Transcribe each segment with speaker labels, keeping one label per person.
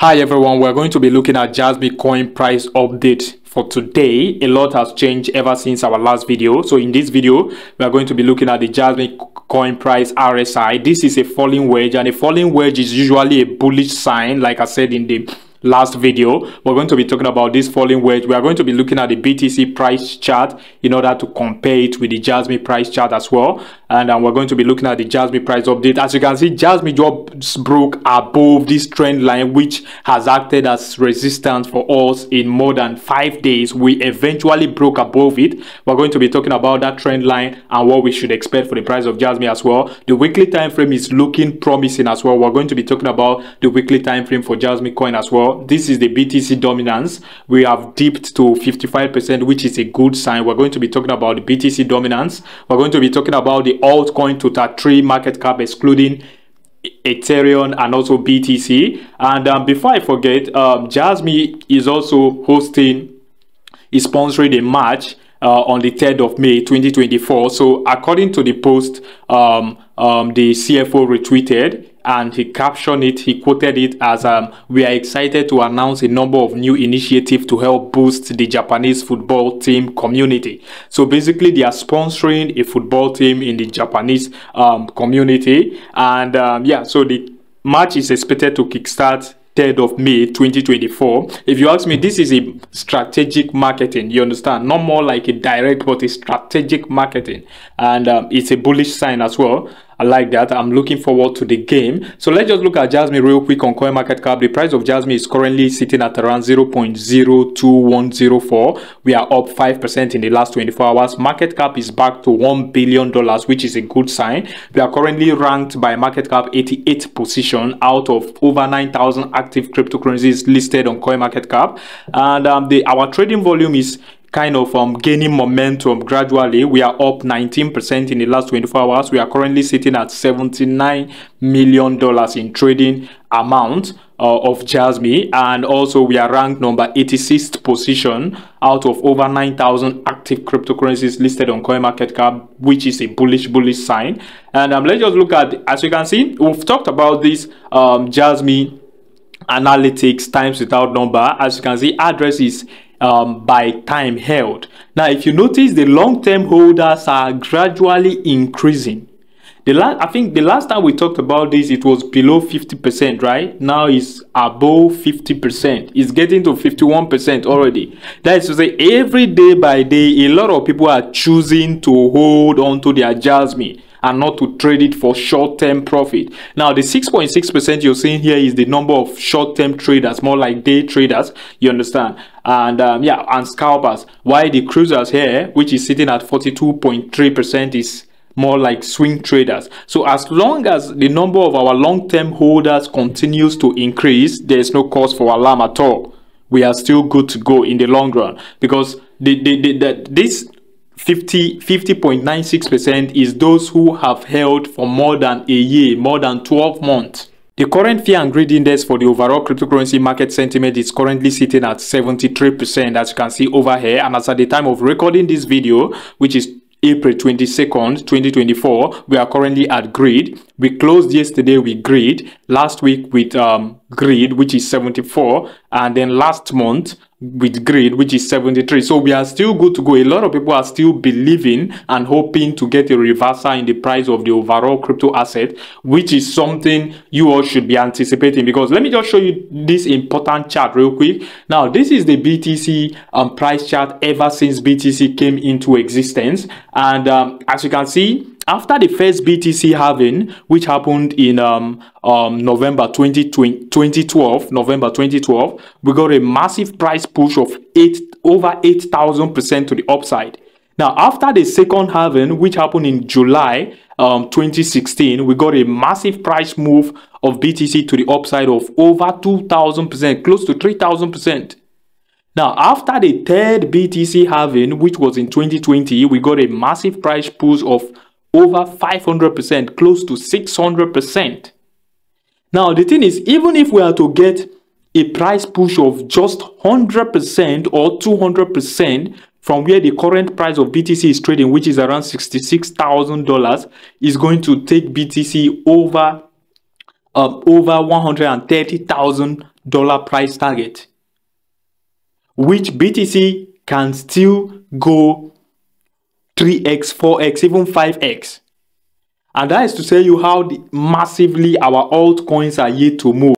Speaker 1: Hi everyone, we're going to be looking at Jasmy coin price update for today. A lot has changed ever since our last video. So in this video, we are going to be looking at the Jasmy coin price RSI. This is a falling wedge and a falling wedge is usually a bullish sign like I said in the last video we're going to be talking about this falling wedge. We are going to be looking at the btc price chart in order to compare it with the jasmy price chart as well. And um, we're going to be looking at the jasmy price update. As you can see jasmy just broke above this trend line which has acted as resistance for us in more than five days. We eventually broke above it. We're going to be talking about that trend line and what we should expect for the price of jasmy as well. The weekly time frame is looking promising as well. We're going to be talking about the weekly time frame for jasmy coin as well this is the btc dominance. We have dipped to 55 percent which is a good sign. We're going to be talking about the btc dominance. We're going to be talking about the altcoin to total 3 market cap excluding ethereum and also btc and um, before i forget um, jasmy is also hosting is sponsoring a match uh, on the 3rd of May 2024. So, according to the post, um, um, the CFO retweeted and he captioned it, he quoted it as um, We are excited to announce a number of new initiatives to help boost the Japanese football team community. So, basically, they are sponsoring a football team in the Japanese um, community, and um, yeah, so the match is expected to kickstart 3rd of May 2024. If you ask me, this is a strategic marketing. You understand? Not more like a direct, but a strategic marketing. And um, it's a bullish sign as well. I like that. I'm looking forward to the game. So let's just look at Jasmy real quick on CoinMarketCap. The price of Jasmy is currently sitting at around 0.02104. We are up 5% in the last 24 hours. Market cap is back to $1 billion, which is a good sign. We are currently ranked by market cap 88th position out of over 9,000 active cryptocurrencies listed on CoinMarketCap. And um, the, our trading volume is kind of um, gaining momentum gradually. We are up 19% in the last 24 hours. We are currently sitting at $79 million in trading amount uh, of Jasmy. And also we are ranked number 86th position out of over 9,000 active cryptocurrencies listed on CoinMarketCap, which is a bullish, bullish sign. And um, let's just look at, as you can see, we've talked about this um, Jasmy analytics times without number. As you can see, address is um, by time held. Now, if you notice, the long-term holders are gradually increasing. The last, I think the last time we talked about this, it was below 50%, right? Now it's above 50%. It's getting to 51% already. That is to say, every day by day, a lot of people are choosing to hold on to their Jasmy and not to trade it for short-term profit. Now, the 6.6% you're seeing here is the number of short-term traders, more like day traders, you understand? And um, yeah, and scalpers. Why the cruisers here, which is sitting at 42.3% is more like swing traders. So as long as the number of our long-term holders continues to increase, there's no cause for alarm at all. We are still good to go in the long run because the, the, the, the this 50 50.96% is those who have held for more than a year, more than 12 months. The current fear and greed index for the overall cryptocurrency market sentiment is currently sitting at 73% as you can see over here and as at the time of recording this video which is April 22nd, 2024, we are currently at greed. We closed yesterday with greed, last week with um, greed, which is 74, and then last month with greed which is 73 so we are still good to go. A lot of people are still believing and hoping to get a reversal in the price of the overall crypto asset which is something you all should be anticipating. Because let me just show you this important chart real quick. Now this is the btc um, price chart ever since btc came into existence. And um, as you can see after the first BTC halving, which happened in um, um, November 2020, 2012, November 2012, we got a massive price push of eight over 8,000% to the upside. Now, after the second halving, which happened in July um, 2016, we got a massive price move of BTC to the upside of over 2,000%, close to 3,000%. Now, after the third BTC halving, which was in 2020, we got a massive price push of over 500%, close to 600%. Now, the thing is, even if we are to get a price push of just 100% or 200% from where the current price of BTC is trading, which is around $66,000, is going to take BTC over um, over $130,000 price target, which BTC can still go 3x, 4x, even 5x. And that is to tell you how the, massively our altcoins are yet to move.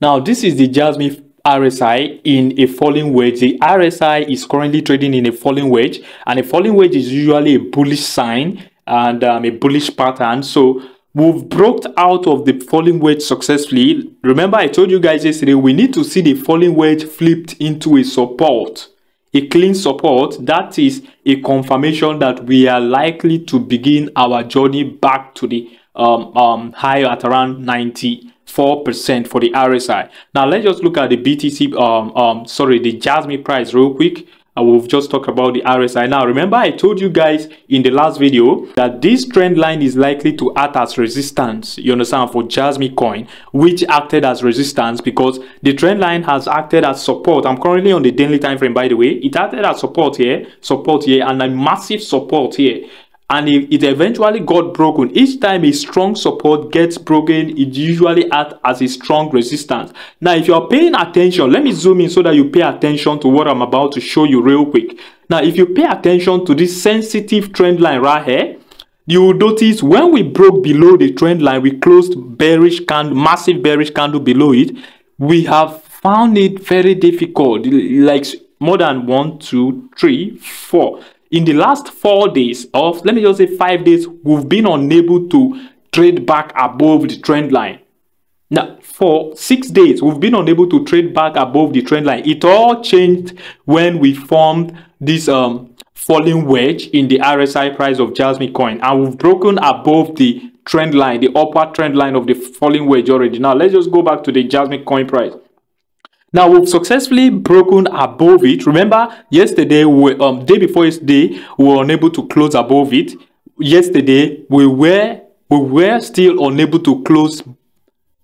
Speaker 1: Now, this is the Jasmy RSI in a falling wedge. The RSI is currently trading in a falling wedge, and a falling wedge is usually a bullish sign and um, a bullish pattern. So we've broke out of the falling wedge successfully. Remember, I told you guys yesterday we need to see the falling wedge flipped into a support a clean support, that is a confirmation that we are likely to begin our journey back to the um, um, high at around 94% for the RSI. Now let's just look at the BTC, um, um, sorry, the Jasmy price real quick and we've just talked about the RSI. Now, remember I told you guys in the last video that this trend line is likely to act as resistance, you understand, for Jasmy coin, which acted as resistance because the trend line has acted as support. I'm currently on the daily time frame, by the way. It acted as support here, support here, and a massive support here and it, eventually got broken. Each time a strong support gets broken, it usually acts as a strong resistance. Now, if you're paying attention, let me zoom in so that you pay attention to what I'm about to show you real quick. Now, if you pay attention to this sensitive trend line right here, you will notice when we broke below the trend line, we closed bearish candle, massive bearish candle below it. We have found it very difficult, like more than one, two, three, four in the last four days of let me just say five days we've been unable to trade back above the trend line. Now for six days we've been unable to trade back above the trend line. It all changed when we formed this um falling wedge in the rsi price of jasmy coin. And we've broken above the trend line the upper trend line of the falling wedge already. Now let's just go back to the jasmy coin price now we've successfully broken above it. Remember, yesterday, we, um, day before yesterday, we were unable to close above it. Yesterday, we were we were still unable to close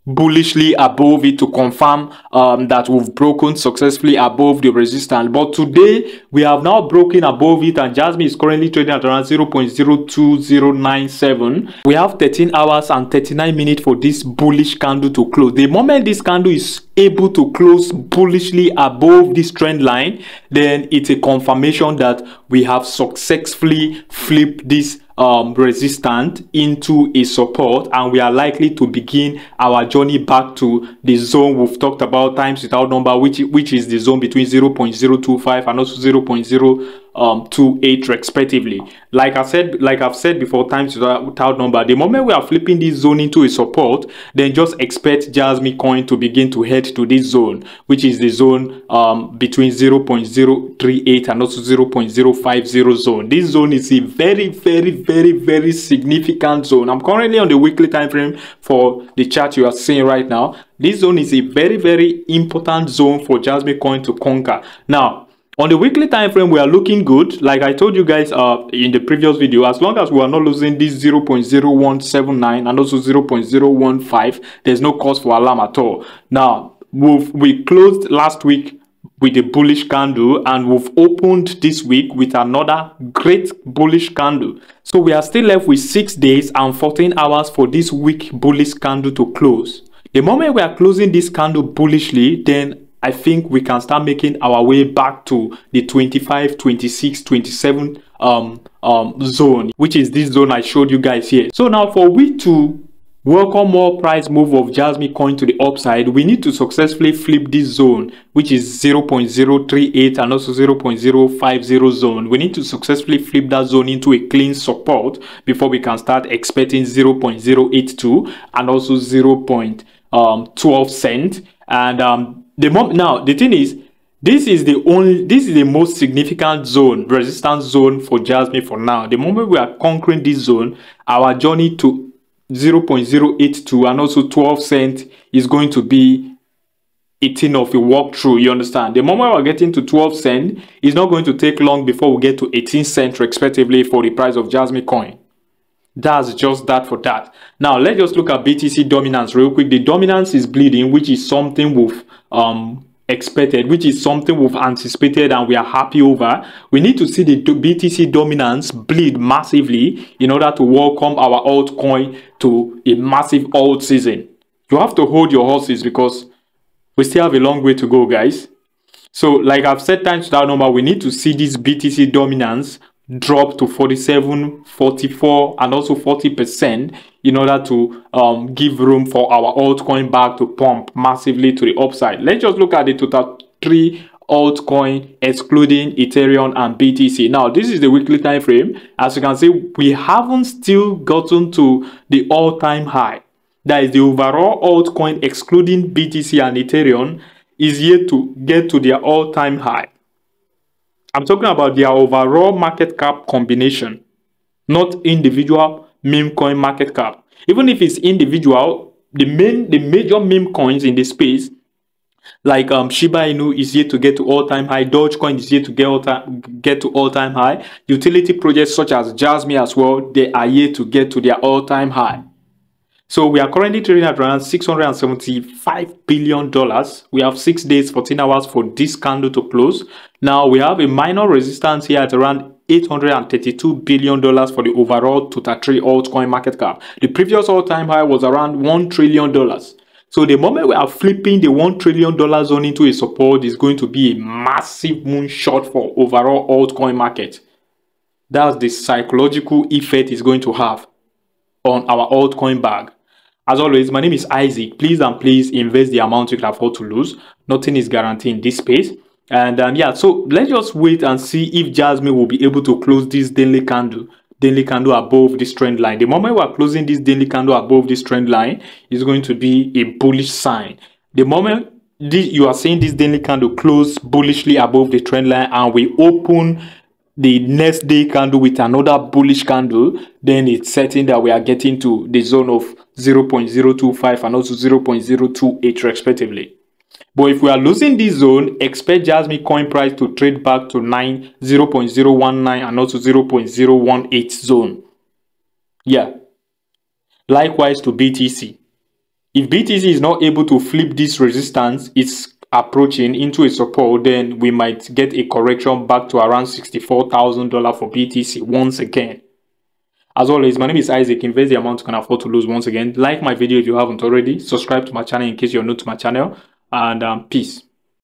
Speaker 1: bullishly above it to confirm um, that we've broken successfully above the resistance but today we have now broken above it and jasmy is currently trading at around 0.02097 we have 13 hours and 39 minutes for this bullish candle to close the moment this candle is able to close bullishly above this trend line then it's a confirmation that we have successfully flipped this um, resistant into a support and we are likely to begin our journey back to the zone we've talked about times without number which which is the zone between 0.025 and also 0.0 um, to 8 respectively. Like I said, like I've said before, times without number, the moment we are flipping this zone into a support, then just expect Jasmy coin to begin to head to this zone, which is the zone um, between 0.038 and also 0.050 zone. This zone is a very, very, very, very significant zone. I'm currently on the weekly time frame for the chart you are seeing right now. This zone is a very, very important zone for Jasmy coin to conquer. Now, on the weekly time frame, we are looking good. Like I told you guys uh, in the previous video, as long as we are not losing this 0.0179 and also 0.015, there's no cause for alarm at all. Now, we've, we closed last week with a bullish candle and we've opened this week with another great bullish candle. So we are still left with 6 days and 14 hours for this week bullish candle to close. The moment we are closing this candle bullishly, then I think we can start making our way back to the 25, 26, 27 um, um, zone, which is this zone I showed you guys here. So now for we to welcome more price move of Jasmy coin to the upside, we need to successfully flip this zone, which is 0.038 and also 0.050 zone. We need to successfully flip that zone into a clean support before we can start expecting 0.082 and also 0.12 um, cent. And um, the moment now the thing is this is the only this is the most significant zone resistance zone for jasmy for now. The moment we are conquering this zone our journey to 0.082 and also 12 cent is going to be a thing of a walkthrough you understand? The moment we're getting to 12 cent it's not going to take long before we get to 18 cent respectively for the price of jasmy coin that's just that for that now let's just look at btc dominance real quick the dominance is bleeding which is something with um, expected, which is something we've anticipated and we are happy over. We need to see the BTC dominance bleed massively in order to welcome our altcoin to a massive alt season. you have to hold your horses because we still have a long way to go, guys. So, like I've said times that number, we need to see this BTC dominance drop to 47, 44, and also 40% in order to um, give room for our altcoin back to pump massively to the upside. Let's just look at the total three altcoin excluding Ethereum and BTC. Now, this is the weekly time frame. As you can see, we haven't still gotten to the all-time high. That is the overall altcoin excluding BTC and Ethereum is yet to get to their all-time high. I'm talking about their overall market cap combination, not individual meme coin market cap. Even if it's individual, the main the major meme coins in the space like um, Shiba Inu is yet to get to all-time high. Dogecoin is yet to get, all time, get to all-time high. Utility projects such as Jasmy as well, they are yet to get to their all-time high. So we are currently trading at around $675 billion. We have 6 days, 14 hours for this candle to close. Now we have a minor resistance here at around $832 billion for the overall total three altcoin market cap. The previous all-time high was around $1 trillion. So the moment we are flipping the $1 trillion zone into a support is going to be a massive moonshot for overall altcoin market. That's the psychological effect it's going to have on our altcoin bag. As always, my name is Isaac. Please and please invest the amount you can afford to lose. Nothing is guaranteed in this space. And um, yeah, so let's just wait and see if Jasmy will be able to close this daily candle daily candle above this trend line. The moment we are closing this daily candle above this trend line is going to be a bullish sign. The moment this, you are seeing this daily candle close bullishly above the trend line and we open the next day candle with another bullish candle, then it's certain that we are getting to the zone of 0.025 and also 0.028 respectively. But if we are losing this zone, expect Jasmy coin price to trade back to 9, 0.019 and also 0.018 zone. Yeah. Likewise to BTC. If BTC is not able to flip this resistance, it's approaching into a support, then we might get a correction back to around $64,000 for BTC once again. As always, my name is Isaac. Invest the amount you can afford to lose once again. Like my video if you haven't already. Subscribe to my channel in case you're new to my channel. And um, peace.